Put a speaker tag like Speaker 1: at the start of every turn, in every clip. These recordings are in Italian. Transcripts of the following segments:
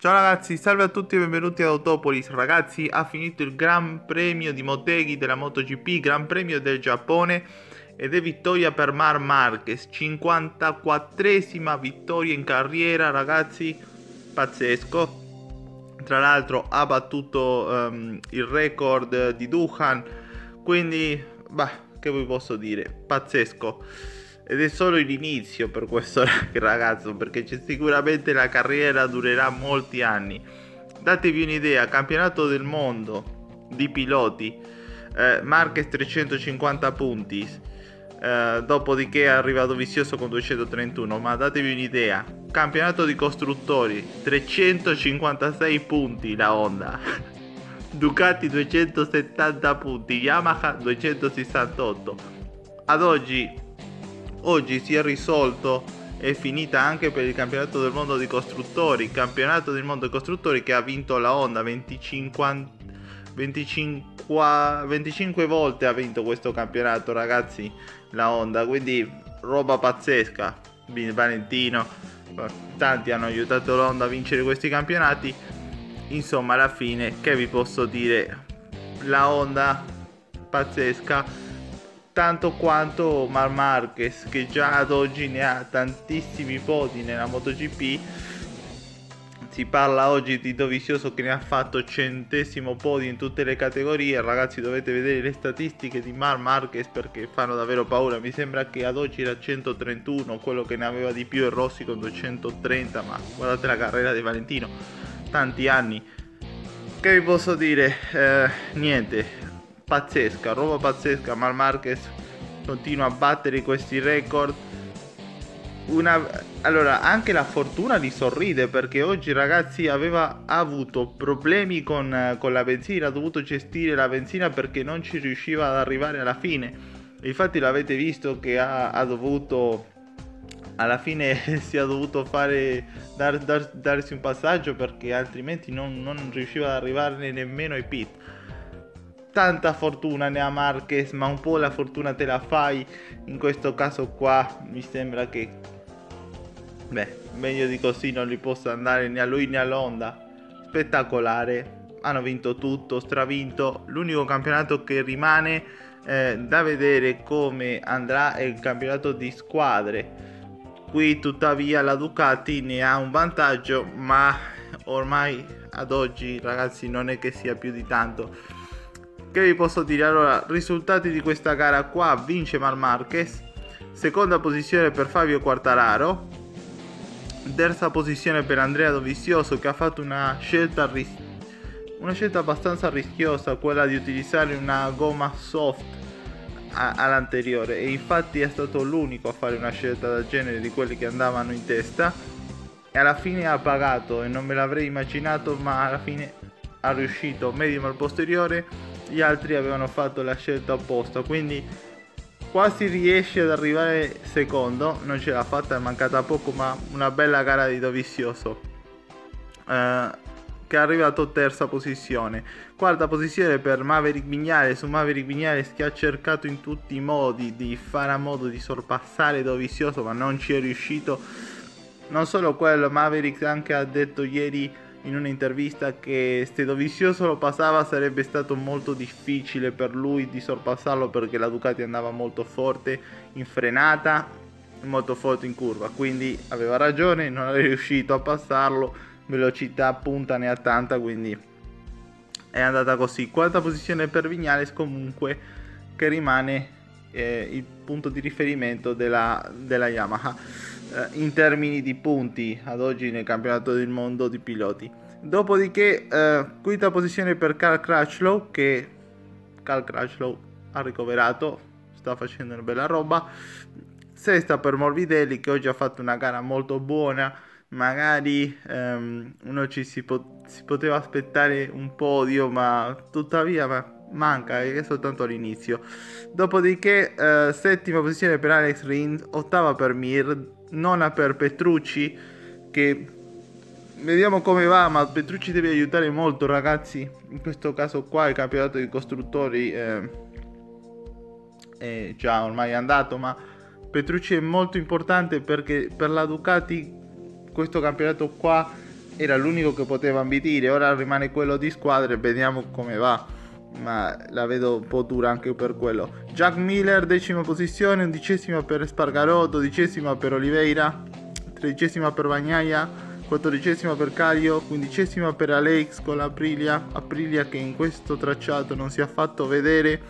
Speaker 1: Ciao ragazzi, salve a tutti e benvenuti ad Autopolis. Ragazzi, ha finito il Gran Premio di Motegi della MotoGP, Gran Premio del Giappone ed è vittoria per Mar Marquez, 54esima vittoria in carriera, ragazzi, pazzesco. Tra l'altro ha battuto um, il record di Duhan, quindi, bah, che vi posso dire, pazzesco ed è solo l'inizio per questo ragazzo perché sicuramente la carriera durerà molti anni. Datevi un'idea campionato del mondo di piloti eh, Marquez 350 punti eh, dopodiché è arrivato Vizioso con 231 ma datevi un'idea campionato di costruttori 356 punti la Honda. Ducati 270 punti Yamaha 268 ad oggi oggi si è risolto è finita anche per il campionato del mondo dei costruttori. Campionato del mondo dei costruttori che ha vinto la Honda 25, 25, 25 volte ha vinto questo campionato ragazzi la Honda. Quindi roba pazzesca. Valentino tanti hanno aiutato la Honda a vincere questi campionati. Insomma alla fine che vi posso dire? La Honda pazzesca tanto quanto Mar Marquez che già ad oggi ne ha tantissimi podi nella MotoGP. Si parla oggi di Dovizioso che ne ha fatto centesimo podio in tutte le categorie. Ragazzi dovete vedere le statistiche di Mar Marquez perché fanno davvero paura. Mi sembra che ad oggi era 131 quello che ne aveva di più è Rossi con 230 ma guardate la carriera di Valentino. Tanti anni. Che vi posso dire? Eh, niente pazzesca, roba pazzesca. Mar Marquez continua a battere questi record. Una... Allora, anche la fortuna gli sorride perché oggi ragazzi aveva avuto problemi con, con la benzina, ha dovuto gestire la benzina perché non ci riusciva ad arrivare alla fine. Infatti l'avete visto che ha, ha dovuto alla fine si è dovuto fare dar, dar, darsi un passaggio perché altrimenti non, non riusciva ad arrivare nemmeno ai pit tanta fortuna ne ha Marquez, ma un po' la fortuna te la fai. In questo caso qua mi sembra che beh, meglio di così non li possa andare né a lui né all'Onda. Spettacolare. Hanno vinto tutto, stravinto. L'unico campionato che rimane eh, da vedere come andrà è il campionato di squadre. Qui tuttavia la Ducati ne ha un vantaggio, ma ormai ad oggi ragazzi non è che sia più di tanto che vi posso dire? Allora, risultati di questa gara qua, vince Mar Marquez, seconda posizione per Fabio Quartararo, terza posizione per Andrea Dovizioso che ha fatto una scelta, ris- una scelta abbastanza rischiosa, quella di utilizzare una gomma soft all'anteriore. E infatti è stato l'unico a fare una scelta del genere di quelli che andavano in testa. E alla fine ha pagato e non me l'avrei immaginato ma alla fine ha riuscito. Medium al posteriore gli altri avevano fatto la scelta opposta quindi quasi riesce ad arrivare secondo non ce l'ha fatta è mancata poco ma una bella gara di Dovizioso eh, che è arrivato terza posizione. Quarta posizione per Maverick Vignales su Maverick Vignales che ha cercato in tutti i modi di fare a modo di sorpassare Dovizioso ma non ci è riuscito. Non solo quello Maverick anche ha detto ieri in un'intervista che se Dovizioso lo passava sarebbe stato molto difficile per lui di sorpassarlo perché la Ducati andava molto forte in frenata molto forte in curva quindi aveva ragione non è riuscito a passarlo velocità punta ne ha tanta quindi è andata così. Quarta posizione per Vignales comunque che rimane eh, il punto di riferimento della, della Yamaha eh, in termini di punti ad oggi nel campionato del mondo di piloti. Dopodiché, eh, quinta posizione per Carl Crutchlow che Carl Crutchlow ha ricoverato, sta facendo una bella roba. Sesta per Morbidelli che oggi ha fatto una gara molto buona. Magari ehm, uno ci si, po- si, poteva aspettare un podio, ma tuttavia ma manca, è soltanto all'inizio. Dopodiché, eh, settima posizione per Alex Rins, ottava per Mir, nona per Petrucci che vediamo come va ma Petrucci deve aiutare molto ragazzi in questo caso qua il campionato dei costruttori eh, è già ormai andato ma Petrucci è molto importante perché per la Ducati questo campionato qua era l'unico che poteva ambitire, ora rimane quello di squadra e vediamo come va. Ma la vedo un po' dura anche per quello. Jack Miller, decima posizione, undicesima per Spargarò, dodicesima per Oliveira, tredicesima per Bagnaia, quattordicesima per Caglio, quindicesima per Alex con l'Aprilia, Aprilia che in questo tracciato non si è fatto vedere,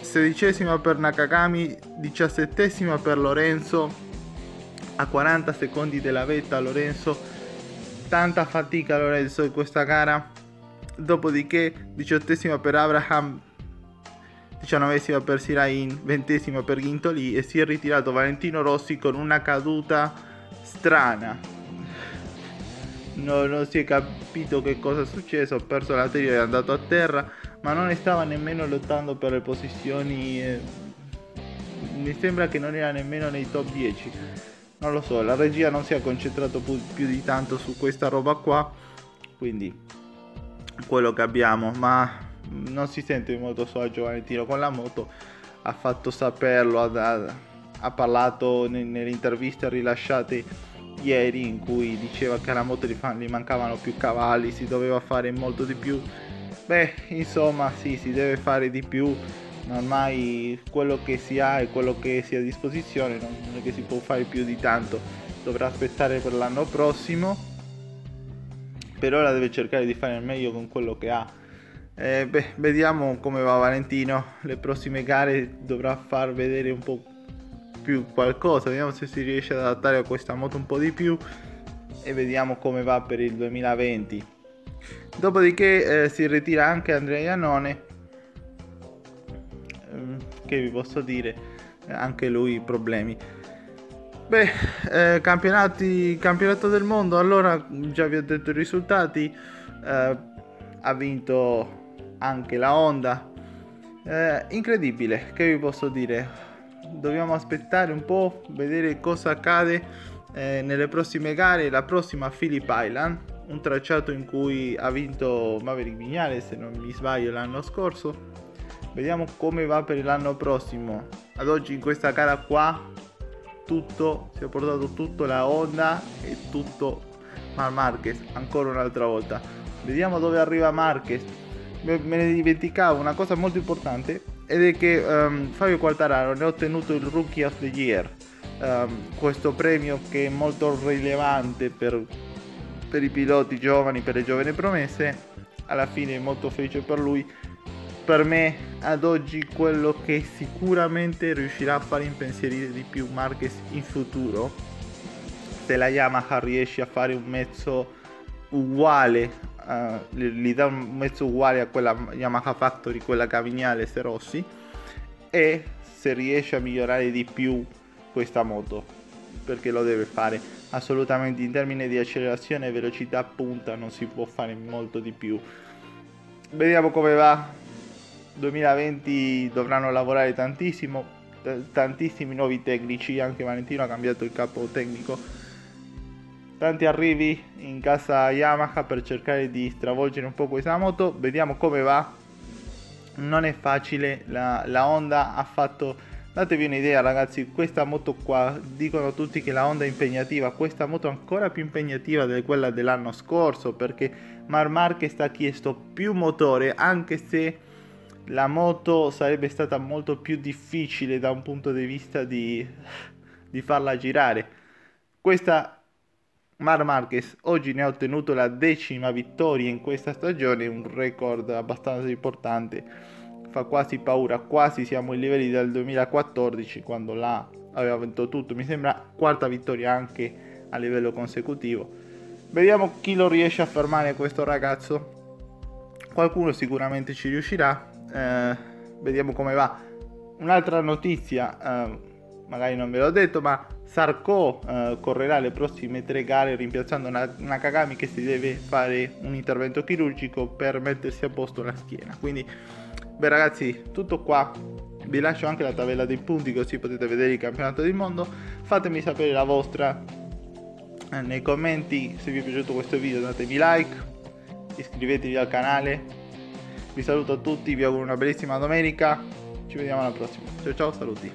Speaker 1: sedicesima per Nakagami, diciassettesima per Lorenzo, a 40 secondi della vetta Lorenzo, tanta fatica Lorenzo in questa gara, dopodiché diciottesima per Abraham, diciannovesima per Sirain, ventesima per Ghintoli e si è ritirato Valentino Rossi con una caduta strana. No, non si è capito che cosa è successo, ha perso la tela e è andato a terra, ma non stava nemmeno lottando per le posizioni, eh, mi sembra che non era nemmeno nei top 10, non lo so, la regia non si è concentrato più, più di tanto su questa roba qua, quindi quello che abbiamo, ma non si sente molto suo agio Valentino con la moto, ha fatto saperlo, ha, ha parlato nelle interviste rilasciate ieri in cui diceva che alla moto gli, mancavano più cavalli, si doveva fare molto di più. Beh, insomma, sì, si deve fare di più. Ormai quello che si ha e quello che si ha a disposizione non è che si può fare più di tanto. Dovrà aspettare per l'anno prossimo. Per ora deve cercare di fare il meglio con quello che ha. Eh, beh, vediamo come va Valentino. Le prossime gare dovrà far vedere un po' più qualcosa, vediamo se si riesce ad adattare a questa moto un po' di più e vediamo come va per il 2020. Dopodiché eh, si ritira anche Andrea Iannone, ehm, che vi posso dire, anche lui problemi. Beh, eh, campionati, campionato del mondo, allora già vi ho detto i risultati, eh, ha vinto anche la Honda, eh, incredibile, che vi posso dire? dobbiamo aspettare un po', vedere cosa accade eh, nelle prossime gare. La prossima Philip Island, un tracciato in cui ha vinto Maverick Vignale, se non mi sbaglio, l'anno scorso. Vediamo come va per l'anno prossimo. Ad oggi in questa gara qua tutto, si è portato tutto la Honda e tutto Mar Marquez, ancora un'altra volta. Vediamo dove arriva Marquez. Me ne dimenticavo una cosa molto importante ed è che um, Fabio Quartararo ne ha ottenuto il Rookie of the Year, um, questo premio che è molto rilevante per, per, i piloti giovani, per le giovani promesse, alla fine è molto felice per lui. Per me ad oggi quello che sicuramente riuscirà a fare impensierire di più Marquez in futuro, se la Yamaha riesce a fare un mezzo uguale uh, gli dà un mezzo uguale a quella Yamaha Factory, quella Cavignale e Rossi e se riesce a migliorare di più questa moto perché lo deve fare assolutamente in termini di accelerazione e velocità punta non si può fare molto di più. Vediamo come va 2020 dovranno lavorare tantissimo tantissimi nuovi tecnici anche Valentino ha cambiato il capo tecnico. Tanti arrivi in casa Yamaha per cercare di stravolgere un po' questa moto vediamo come va. Non è facile la, la Honda ha fatto datevi un'idea ragazzi questa moto qua dicono tutti che la Honda è impegnativa. Questa moto è ancora più impegnativa di quella dell'anno scorso perché Mar Marquez ha chiesto più motore anche se la moto sarebbe stata molto più difficile da un punto di vista di, di farla girare. Questa Mar Marquez oggi ne ha ottenuto la decima vittoria in questa stagione, un record abbastanza importante, fa quasi paura, quasi siamo ai livelli del 2014 quando là aveva vinto tutto, mi sembra quarta vittoria anche a livello consecutivo. Vediamo chi lo riesce a fermare questo ragazzo, qualcuno sicuramente ci riuscirà, eh, vediamo come va. Un'altra notizia, eh, magari non ve l'ho detto, ma Sarko eh, correrà le prossime tre gare rimpiazzando Nakagami che si deve fare un intervento chirurgico per mettersi a posto la schiena. Quindi, beh ragazzi, tutto qua. Vi lascio anche la tabella dei punti così potete vedere il campionato del mondo. Fatemi sapere la vostra eh, nei commenti. Se vi è piaciuto questo video datemi like, iscrivetevi al canale. Vi saluto a tutti, vi auguro una bellissima domenica. Ci vediamo alla prossima. Ciao ciao, saluti.